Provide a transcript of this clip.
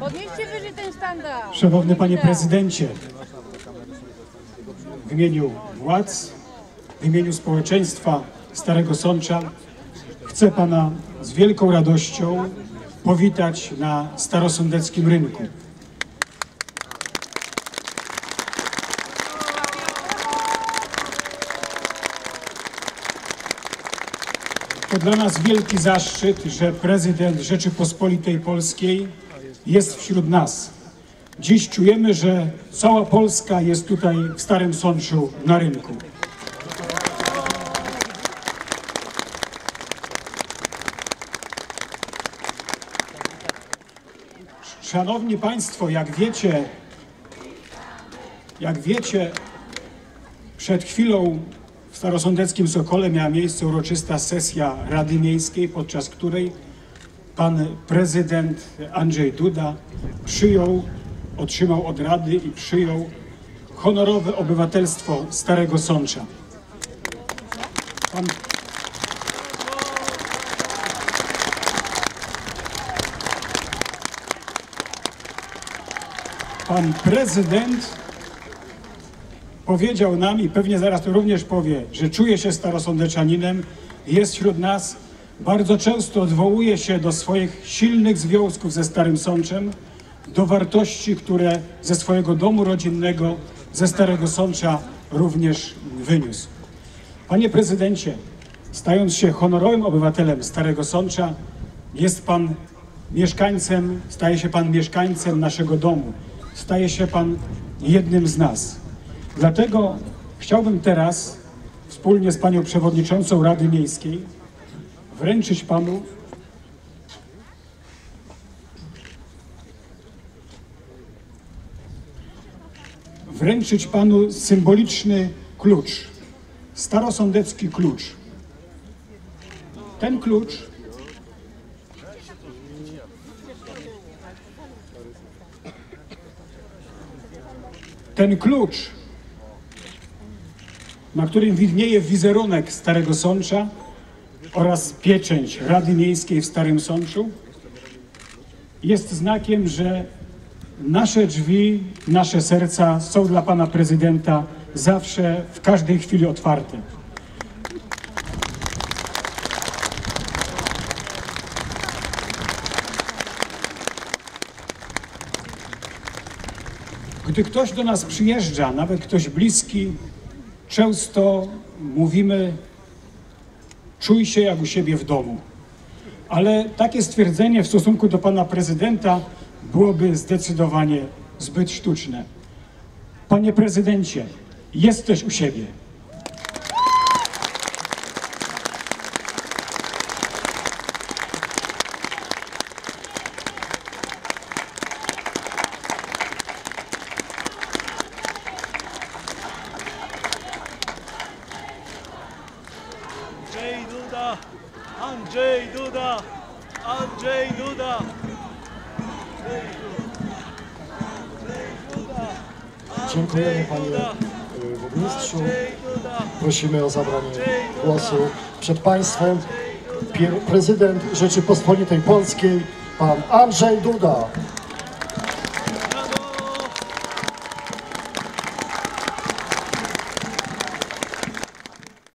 Podnieście wyżej ten standard. Szanowny Panie Podnieście. Prezydencie, w imieniu władz, w imieniu społeczeństwa Starego Sącza chcę Pana z wielką radością powitać na starosądeckim rynku. To dla nas wielki zaszczyt, że prezydent Rzeczypospolitej Polskiej jest wśród nas. Dziś czujemy, że cała Polska jest tutaj w Starym Sączu na rynku. Szanowni Państwo, jak wiecie, jak wiecie, przed chwilą w Starosądeckim Sokole miała miejsce uroczysta sesja Rady Miejskiej, podczas której pan prezydent Andrzej Duda przyjął, otrzymał od Rady i przyjął honorowe obywatelstwo Starego Sącza. Pan, pan prezydent powiedział nam i pewnie zaraz to również powie, że czuje się starosądeczaninem, jest wśród nas, bardzo często odwołuje się do swoich silnych związków ze Starym Sączem, do wartości, które ze swojego domu rodzinnego, ze Starego Sącza również wyniósł. Panie prezydencie, stając się honorowym obywatelem Starego Sącza, jest pan mieszkańcem, staje się pan mieszkańcem naszego domu. Staje się pan jednym z nas. Dlatego chciałbym teraz wspólnie z panią przewodniczącą Rady Miejskiej wręczyć panu wręczyć panu symboliczny klucz, starosądecki klucz. Ten klucz ten klucz, na którym widnieje wizerunek Starego Sącza oraz pieczęć Rady Miejskiej w Starym Sączu, jest znakiem, że nasze drzwi, nasze serca są dla pana prezydenta zawsze, w każdej chwili otwarte. Gdy ktoś do nas przyjeżdża, nawet ktoś bliski, często mówimy: czuj się jak u siebie w domu. Ale takie stwierdzenie w stosunku do pana prezydenta byłoby zdecydowanie zbyt sztuczne. Panie prezydencie, jesteś u siebie. Andrzej Duda, Andrzej Duda, Andrzej Duda. Dziękujemy panie y, burmistrzu. Duda. Prosimy o zabranie głosu przed państwem prezydent Rzeczypospolitej Polskiej, pan Andrzej Duda.